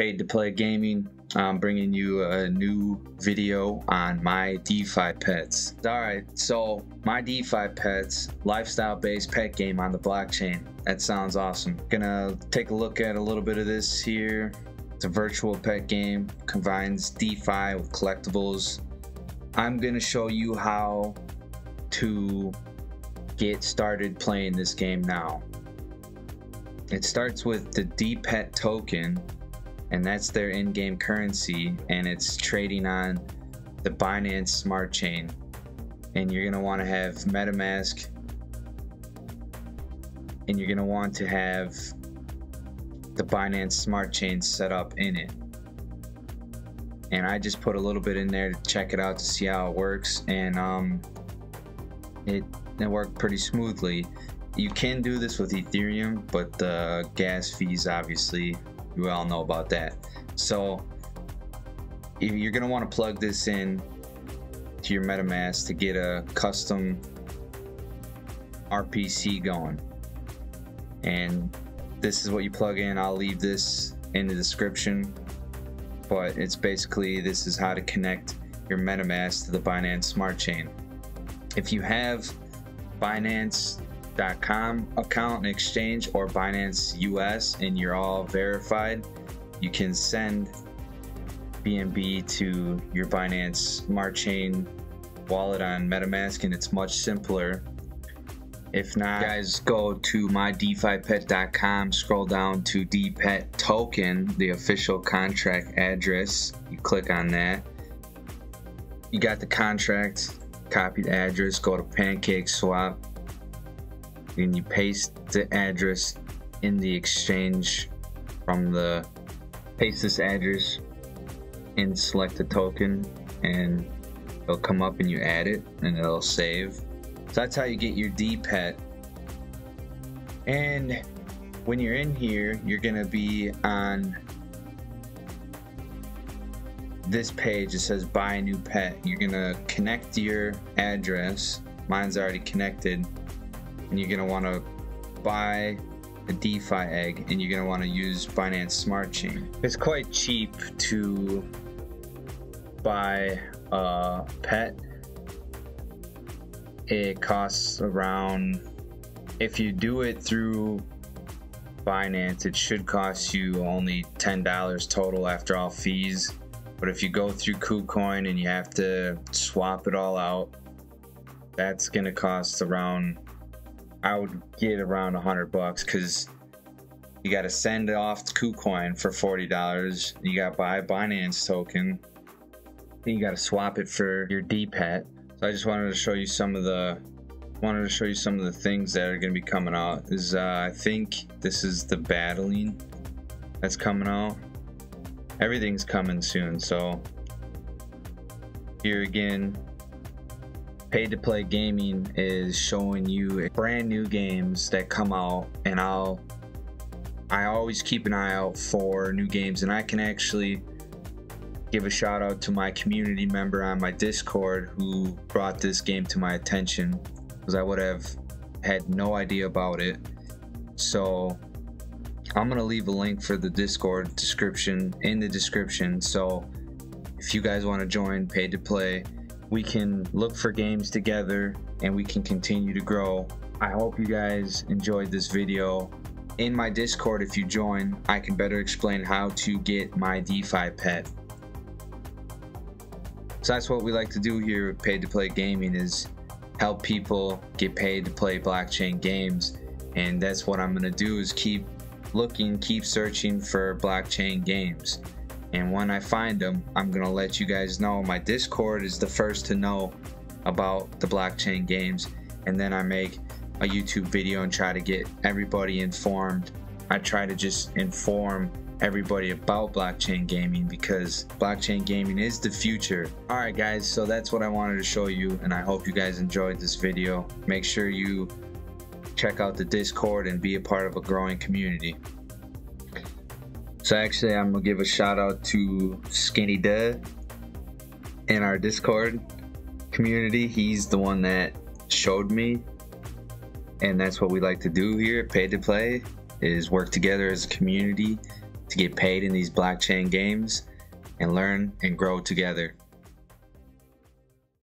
Paid to Play Gaming. I'm bringing you a new video on my DeFi pets. Alright, so my DeFi pets, lifestyle based pet game on the blockchain. That sounds awesome. Gonna take a look at a little bit of this here. It's a virtual pet game, combines DeFi with collectibles. I'm gonna show you how to get started playing this game now. It starts with the DPET token, and that's their in-game currency, and it's trading on the Binance Smart Chain. And you're gonna want to have MetaMask, and you're gonna want to have the Binance Smart Chain set up in it. And I just put a little bit in there to check it out to see how it works, and um, it it worked pretty smoothly. You can do this with Ethereum, but the gas fees, obviously, you all know about that. So you're gonna want to plug this in to your MetaMask to get a custom RPC going. And this is what you plug in. I'll leave this in the description. But it's basically this is how to connect your MetaMask to the Binance Smart Chain. If you have Binance Binance.com account and exchange or Binance US and you're all verified, you can send BNB to your Binance Smart Chain wallet on MetaMask and it's much simpler. If not, guys, go to mydefipet.com, scroll down to DPET token, the official contract address. You click on that. You got the contract, copy the address, go to Pancake Swap, and you paste the address in the exchange from the paste this address and select the token and it'll come up and you add it and it'll save. So that's how you get your D-Pet. and when you're in here you're gonna be on this page. It says buy a new pet. You're gonna connect your address. Mine's already connected and you're going to want to buy a DeFi egg and you're going to want to use Binance Smart Chain. It's quite cheap to buy a pet. It costs around, if you do it through Binance, it should cost you only $10 total after all fees. But if you go through KuCoin and you have to swap it all out, that's going to cost around I would get around a hundred bucks because you got to send it off to KuCoin for forty dollars. You got to buy a Binance token. Then you got to swap it for your DPET. So I just wanted to show you some of the wanted to show you some of the things that are going to be coming out. Is uh, I think this is the battling that's coming out. Everything's coming soon. So here again, Paid to Play Gaming is showing you brand new games that come out, and I'll I always keep an eye out for new games, and I can actually give a shout out to my community member on my Discord who brought this game to my attention because I would have had no idea about it. So I'm gonna leave a link for the Discord description in the description. So if you guys want to join Paid to Play we can look for games together and we can continue to grow. I hope you guys enjoyed this video. In my Discord, if you join, I can better explain how to get my DeFi pet. So that's what we like to do here at Paid to Play Gaming is help people get paid to play blockchain games. And that's what I'm gonna do is keep looking, keep searching for blockchain games and when I find them, I'm gonna let you guys know. My Discord is the first to know about the blockchain games, and then I make a YouTube video and try to get everybody informed. I try to just inform everybody about blockchain gaming because blockchain gaming is the future. Alright guys, so that's what I wanted to show you and I hope you guys enjoyed this video. Make sure you check out the Discord and be a part of a growing community. So actually, I'm gonna give a shout out to Skinny Dead in our Discord community. He's the one that showed me, and that's what we like to do here. Paid to play is work together as a community to get paid in these blockchain games and learn and grow together.